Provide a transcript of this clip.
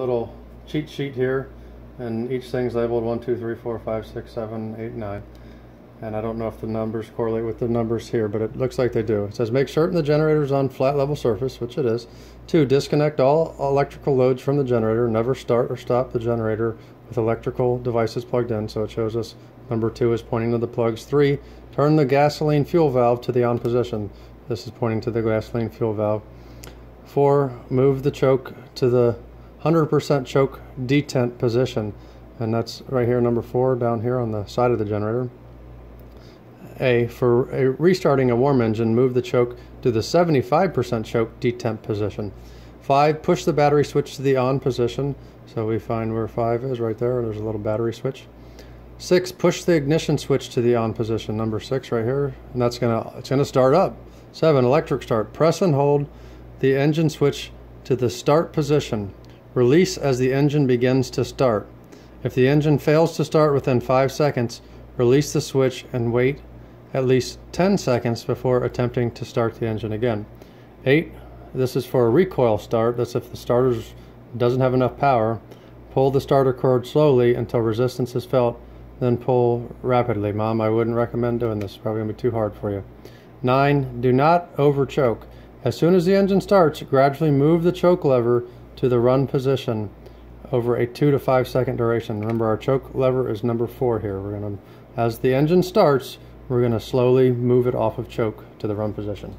little cheat sheet here, and each thing's labeled 1, 2, 3, 4, 5, 6, 7, 8, 9. And I don't know if the numbers correlate with the numbers here, but it looks like they do. It says make certain the generator is on flat level surface, which it is. Two, disconnect all electrical loads from the generator. Never start or stop the generator with electrical devices plugged in. So it shows us number two is pointing to the plugs. Three, turn the gasoline fuel valve to the on position. This is pointing to the gasoline fuel valve. Four, move the choke to the 100% choke detent position. And that's right here, number four, down here on the side of the generator. A, for a restarting a warm engine, move the choke to the 75% choke detent position. 5. Push the battery switch to the on position. So we find where 5 is right there. There's a little battery switch. 6. Push the ignition switch to the on position. Number 6 right here. And that's to it's gonna start up. 7. Electric start. Press and hold the engine switch to the start position. Release as the engine begins to start. If the engine fails to start within 5 seconds, release the switch and wait at least 10 seconds before attempting to start the engine again. 8. This is for a recoil start. That's if the starter doesn't have enough power. Pull the starter cord slowly until resistance is felt, then pull rapidly. Mom, I wouldn't recommend doing this. Probably going to be too hard for you. 9. Do not over choke. As soon as the engine starts, gradually move the choke lever to the run position over a 2 to 5 second duration. Remember our choke lever is number 4 here. We're going to as the engine starts, we're going to slowly move it off of choke to the run position.